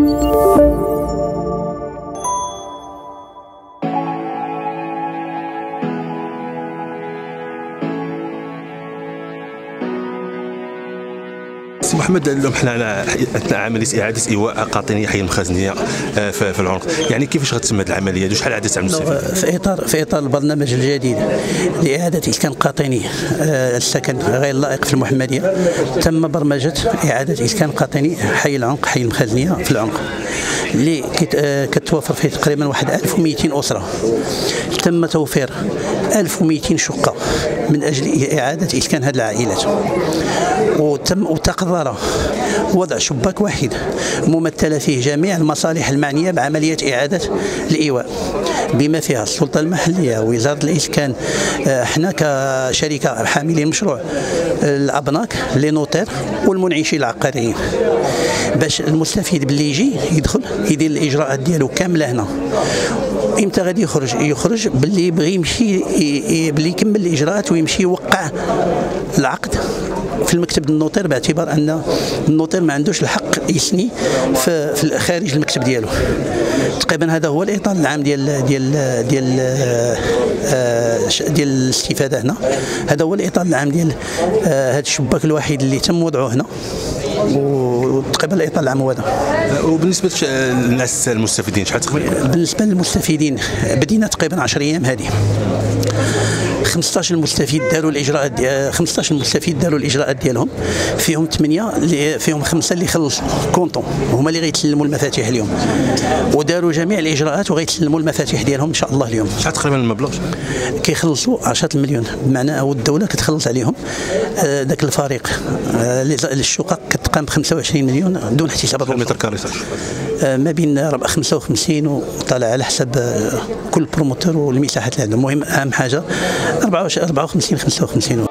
Música سي محمد اليوم حنا على اثناء عمليه إعادة إيواء قاطنيه حي المخازنيه آه، في العنق يعني كيفاش غتتم هذه العملية؟ هذه وشحال عدد المستفيدين في إطار في إطار البرنامج الجديد لإعادة اسكان قاطني آه، السكن غير اللائق في المحمدية. تم برمجة إعادة اسكان قاطني حي العنق حي المخازنية في العنق اللي آه، كتوفر فيه تقريبا واحد 1200 أسرة. تم توفير 1200 شقة من أجل إعادة اسكان هذه العائلات. وتم وتقرر وضع شباك واحد. ممثله فيه جميع المصالح المعنية بعملية إعادة الإيواء. بما فيها السلطة المحلية وزارة الإسكان. آه، إحنا كشركة حاملين مشروع الأبناك لي نوتير والمنعشين العقاريين باش المستفيد باللي يجي يدخل يدير الإجراءات ديالو كاملة هنا. إمتى غادي يخرج؟ يخرج باللي يبغي يمشي باللي يكمل الإجراءات ويمشي يوقع العقد. في المكتب النوطير باعتبار أن النوطير ما عندوش الحق يسني في, في خارج المكتب ديالو. تقريبا هذا هو الإطار العام ديال ديال ديال آه، ديال الاستفادة هنا. هذا هو الإطار العام ديال آه، هذا الشباك الوحيد اللي تم وضعه هنا. وتقريبا الإطار العام هو هذا. آه، وبالنسبه للناس المستفيدين شحال تقريبا؟ بالنسبة للمستفيدين بدينا تقريبا 10 أيام هذه. 15 المستفيد داروا الإجراءات دي- 15 المستفيد داروا الإجراءات ديالهم. فيهم 8 اللي فيهم خمسة اللي خلصوا كونطون هما اللي غيتسلموا المفاتيح اليوم. وداروا جميع الإجراءات وغيتسلموا المفاتيح ديالهم إن شاء الله اليوم. شحال تقريبا المبلغ كيخلصوا 10 مليون. بمعنى أو الدولة كتخلص عليهم. آه، ذاك الفريق. آه، الشقق كتقام ب 25 مليون دون احتساب الرسوم. mètre carré آه، ما بين ربع 55 وطالع على حسب آه، كل promoteur والمساحات اللي عنده المهم أهم حاجة 24 54 55